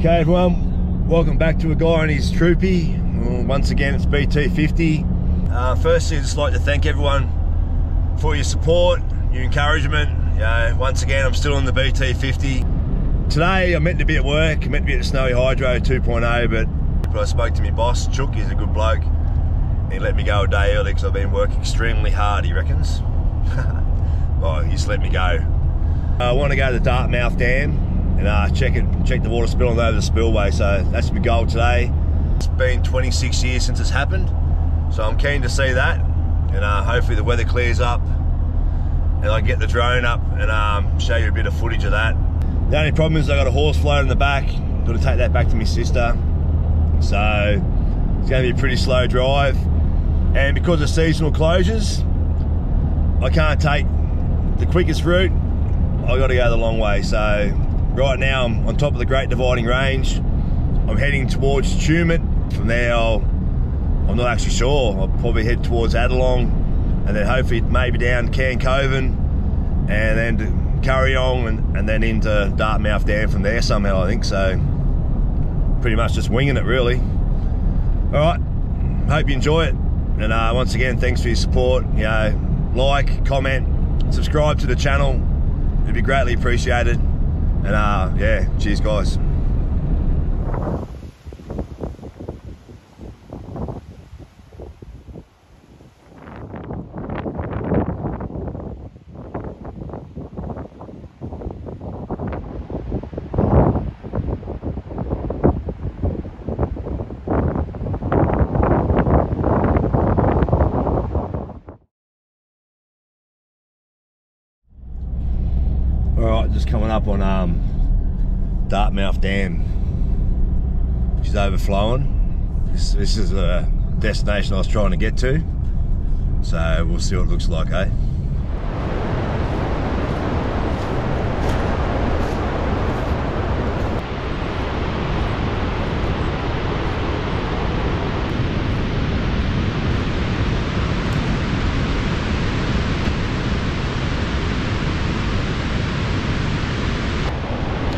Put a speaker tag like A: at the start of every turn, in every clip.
A: Okay, everyone, welcome back to a guy and his troopy. Once again, it's BT50. Uh, firstly, I'd just like to thank everyone for your support, your encouragement. You once again, I'm still on the BT50. Today, I'm meant to be at work, I'm meant to be at Snowy Hydro 2.0, but I spoke to my boss, Chook, he's a good bloke. He let me go a day early because I've been working extremely hard, he reckons. well, he just let me go. I want to go to the Dartmouth Dam and uh, check it, check the water spill over the spillway. So that's my goal today. It's been 26 years since it's happened, so I'm keen to see that, and uh, hopefully the weather clears up, and I get the drone up and um, show you a bit of footage of that. The only problem is I got a horse float in the back. Got to take that back to my sister, so it's going to be a pretty slow drive. And because of seasonal closures, I can't take the quickest route. I got to go the long way. So Right now I'm on top of the Great Dividing Range. I'm heading towards Tumut. From there I'll, I'm not actually sure. I'll probably head towards Adelong and then hopefully maybe down Khancoban and then to Corryong and, and then into Dartmouth down from there somehow I think so. Pretty much just winging it really. Alright, hope you enjoy it. And uh, once again, thanks for your support. You know, like, comment, subscribe to the channel. It'd be greatly appreciated. And uh, yeah, cheers guys. Just coming up on um, Dartmouth Dam, which is overflowing. This, this is a destination I was trying to get to, so we'll see what it looks like, eh?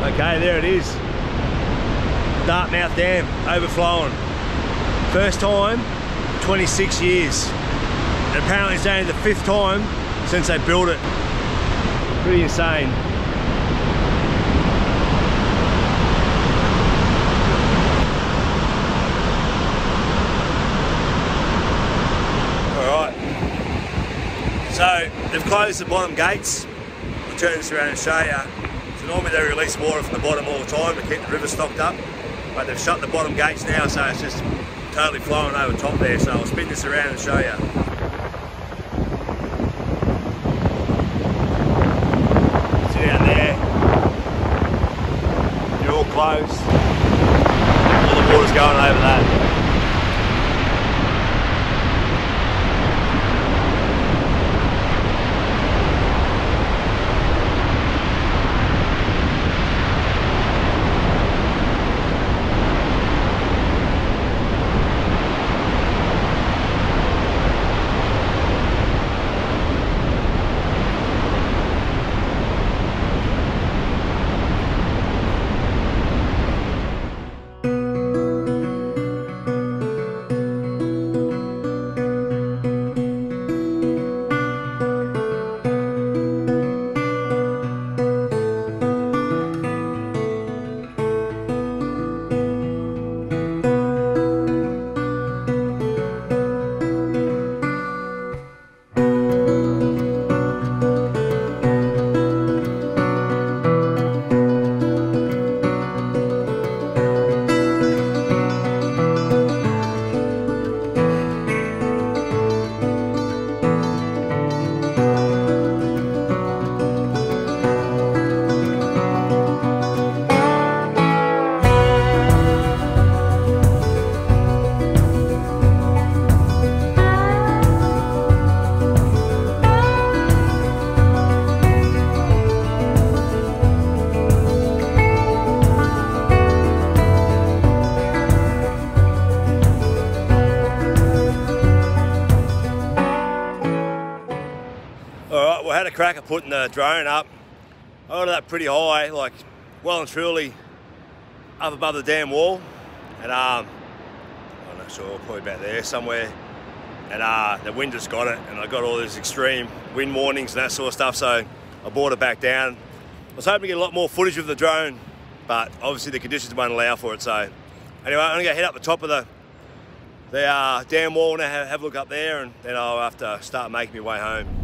A: Okay, there it is. Dartmouth Dam overflowing. First time, 26 years. And apparently it's only the fifth time since they built it. Pretty insane. Alright. So they've closed the bottom gates. I'll turn this around and show you. Normally they release water from the bottom all the time to keep the river stocked up, but they've shut the bottom gates now so it's just totally flowing over top there. So I'll spin this around and show you. A crack putting the drone up. I got that pretty high, like well and truly up above the dam wall, and um, I'm not sure, probably about there somewhere. And uh, the wind just got it, and I got all these extreme wind warnings and that sort of stuff. So I brought it back down. I was hoping to get a lot more footage of the drone, but obviously the conditions won't allow for it. So anyway, I'm gonna head up the top of the the uh, dam wall and have, have a look up there, and then I'll have to start making my way home.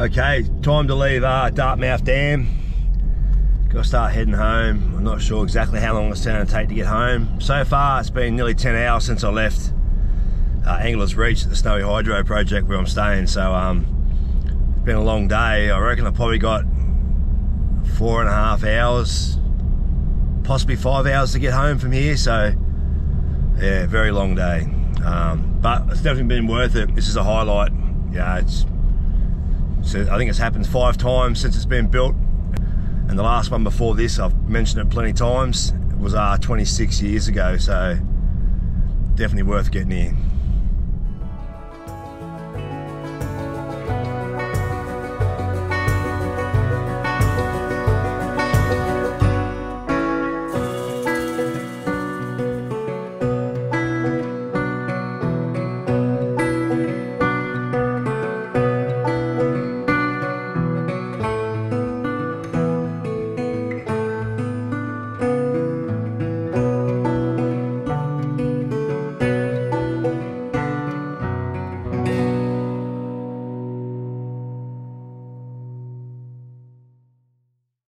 A: Okay, time to leave uh, Dartmouth Dam. Gotta start heading home. I'm not sure exactly how long it's to take to get home. So far, it's been nearly 10 hours since I left uh, Anglers Reach at the Snowy Hydro project where I'm staying. So, um, it's been a long day. I reckon I probably got four and a half hours, possibly five hours to get home from here. So, yeah, very long day. Um, but it's definitely been worth it. This is a highlight. Yeah, it's I think it's happened five times since it's been built. And the last one before this, I've mentioned it plenty of times, was uh, 26 years ago. So definitely worth getting here.